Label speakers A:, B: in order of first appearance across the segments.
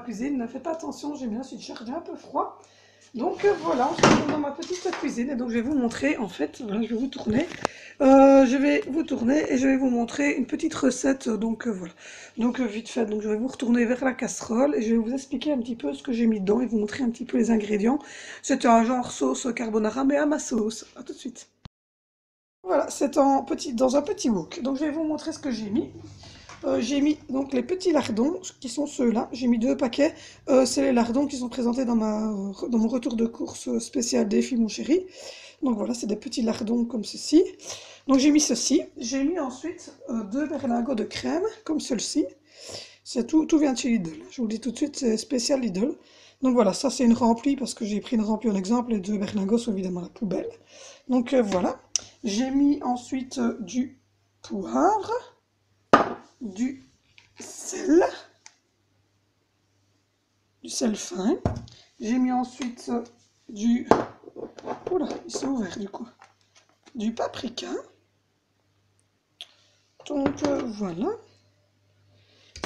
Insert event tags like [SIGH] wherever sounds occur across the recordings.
A: cuisine. Ne faites pas attention, j'ai mis un chargé un peu froid. Donc euh, voilà, on se dans ma petite cuisine et donc je vais vous montrer en fait, je vais vous tourner. Euh, je vais vous tourner et je vais vous montrer une petite recette, donc euh, voilà. Donc vite fait, donc je vais vous retourner vers la casserole et je vais vous expliquer un petit peu ce que j'ai mis dedans et vous montrer un petit peu les ingrédients. C'est un genre sauce carbonara mais à ma sauce. A tout de suite. Voilà, c'est dans un petit wok. Donc je vais vous montrer ce que j'ai mis. Euh, j'ai mis donc les petits lardons, qui sont ceux-là. J'ai mis deux paquets. Euh, c'est les lardons qui sont présentés dans, ma, dans mon retour de course spécial défi mon chéri. Donc voilà, c'est des petits lardons comme ceci. Donc j'ai mis ceci. J'ai mis ensuite euh, deux berlingots de crème, comme ceux-ci. C'est tout, tout vient de chez Lidl. Je vous le dis tout de suite, c'est spécial Lidl. Donc voilà, ça c'est une remplie parce que j'ai pris une remplie en exemple. Les deux berlingots sont évidemment la poubelle. Donc voilà. J'ai mis ensuite du poivre du sel, du sel fin. J'ai mis ensuite du... Il s'est ouvert du coup. Du paprika. Donc euh, voilà.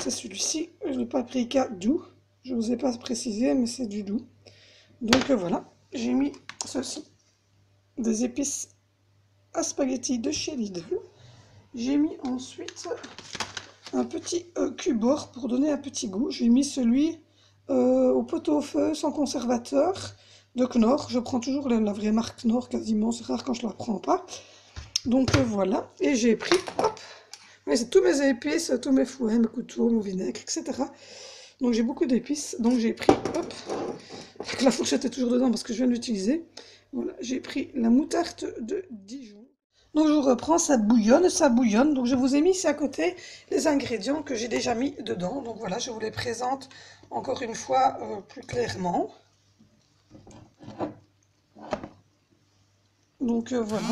A: C'est celui-ci, le paprika doux. Je ne vous ai pas précisé, mais c'est du doux. Donc euh, voilà, j'ai mis ceci. Des épices à spaghetti de chez Lidl. J'ai mis ensuite un petit euh, cubord pour donner un petit goût. J'ai mis celui euh, au poteau au feu sans conservateur de Knorr. Je prends toujours la, vraie marque Knorr quasiment, c'est rare quand je la prends pas. Donc euh, voilà, et j'ai pris, hop, mais c'est tous mes épices, tous mes fouets, mes couteaux, mon vinaigre, etc. Donc j'ai beaucoup d'épices, donc j'ai pris, hop, [LAUGHS] la fourchette est toujours dedans parce que je viens de l'utiliser. Voilà, j'ai pris la moutarde de Dijon. Donc je vous reprends, ça bouillonne, ça bouillonne. Donc je vous ai mis ici à côté les ingrédients que j'ai déjà mis dedans. Donc voilà, je vous les présente encore une fois euh, plus clairement. Donc euh, voilà.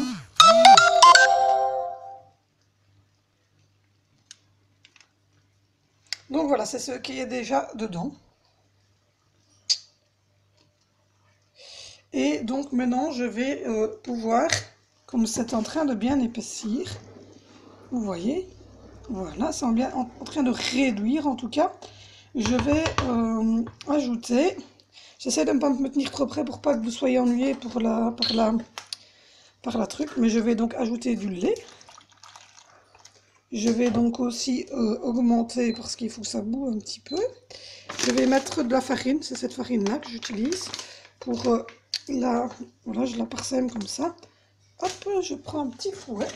A: Donc voilà, c'est ce qui est déjà dedans. Et donc maintenant, je vais euh, pouvoir comme c'est en train de bien épaissir. Vous voyez Voilà, c'est en, train de réduire en tout cas. Je vais euh, ajouter... J'essaie de ne pas me tenir trop près pour pas que vous soyez ennuyé pour la, par, la, par la truc. Mais je vais donc ajouter du lait. Je vais donc aussi euh, augmenter parce qu'il faut que ça boue un petit peu. Je vais mettre de la farine, c'est cette farine-là que j'utilise pour euh, la... Voilà, je la parsème comme ça. Hop, je prends un petit fouet.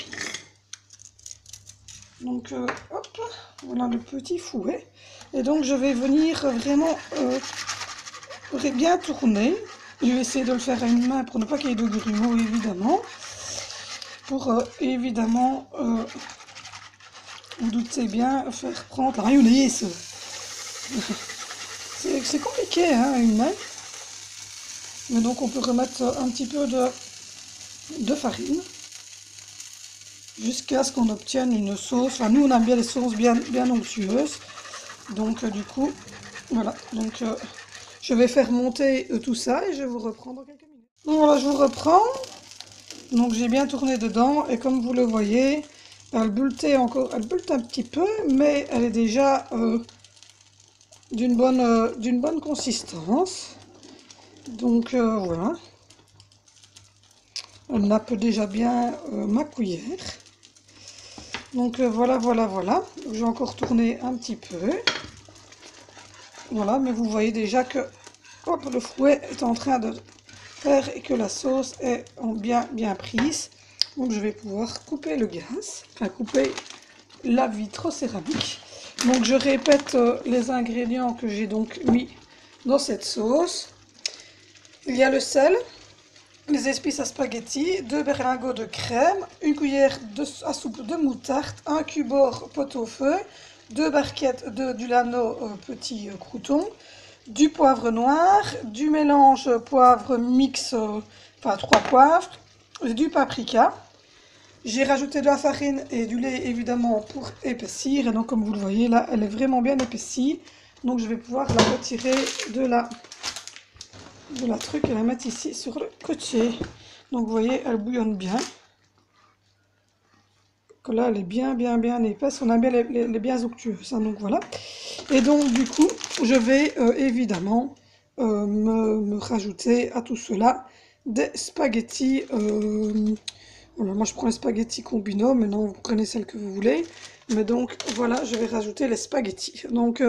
A: Donc, euh, hop, voilà le petit fouet. Et donc, je vais venir vraiment euh, bien tourner. Je vais essayer de le faire à une main pour ne pas qu'il y ait de grumeaux, évidemment. Pour, euh, évidemment, vous doutez bien, faire prendre la mayonnaise. [LAUGHS] C'est compliqué, hein, une main. Mais donc, on peut remettre un petit peu de de farine jusqu'à ce qu'on obtienne une sauce. Enfin, nous, on aime bien les sauces bien, bien onctueuses. Donc, euh, du coup, voilà. Donc, euh, je vais faire monter euh, tout ça et je vais vous reprendre quelques minutes. Donc, voilà, je vous reprends. Donc, j'ai bien tourné dedans et comme vous le voyez, elle bulte encore, elle bulte un petit peu, mais elle est déjà d'une bonne, d'une bonne consistance. Donc, voilà. On nappe déjà bien euh, ma cuillère. Donc euh, voilà, voilà, voilà. Je vais encore tourner un petit peu. Voilà, mais vous voyez déjà que le fouet est en train de faire et que la sauce est bien, bien prise. Donc je vais pouvoir couper le gaz, enfin couper la vitre céramique. Donc je répète euh, les ingrédients que j'ai donc mis dans cette sauce. Il y a le sel, les épices à spaghetti, deux berlingots de crème, une cuillère à soupe de moutarde, un cubord pot au feu, deux barquettes de, du lano euh, petit euh, crouton, du poivre noir, du mélange poivre mix, euh, enfin trois poivres, du paprika. J'ai rajouté de la farine et du lait évidemment pour épaissir. Et donc comme vous le voyez là, elle est vraiment bien épaissie. Donc je vais pouvoir la retirer de la de la truc et la mettre ici sur le côté. Donc vous voyez, elle bouillonne bien. que là, elle est bien, bien, bien épaisse. On a bien les, les, bien onctueuses, hein, donc voilà. Et donc, du coup, je vais euh, évidemment euh, me, rajouter à tout cela des spaghettis. Euh, voilà, moi, je prends les spaghettis combino. Maintenant, vous prenez celles que vous voulez. Mais donc, voilà, je vais rajouter les spaghettis. Donc,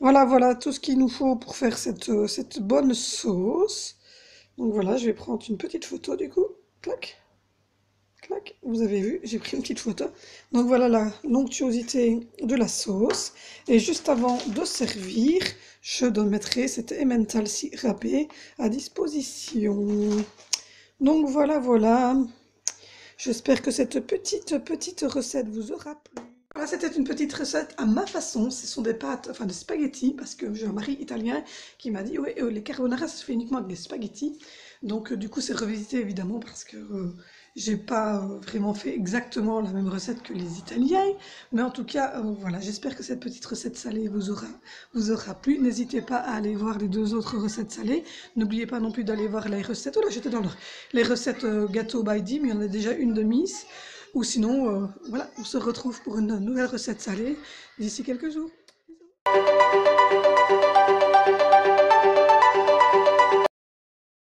A: voilà, voilà tout ce qu'il nous faut pour faire cette, cette bonne sauce. Donc voilà, je vais prendre une petite photo du coup. Clac. Clac. Vous avez vu, j'ai pris une petite photo. Donc voilà la l'onctuosité de la sauce. Et juste avant de servir, je mettrai cet emmental si râpé à disposition. Donc voilà, voilà. J'espère que cette petite, petite recette vous aura plu. Voilà, c'était une petite recette à ma façon. Ce sont des pâtes, enfin des spaghettis, parce que j'ai un mari italien qui m'a dit oui, euh, les carbonara, ça se fait uniquement avec des spaghettis. Donc, euh, du coup, c'est revisité évidemment parce que euh, j'ai pas vraiment fait exactement la même recette que les Italiens. Mais en tout cas, voilà, j'espère que cette petite recette salée vous aura, vous aura plu. N'hésitez pas à aller voir les deux autres recettes salées. N'oubliez pas non plus d'aller voir les recettes. Oh là, j'étais dans les recettes gâteau by Dim. Il y en a déjà une de Miss. Ou sinon, euh, voilà, on se retrouve pour une nouvelle recette salée d'ici quelques jours.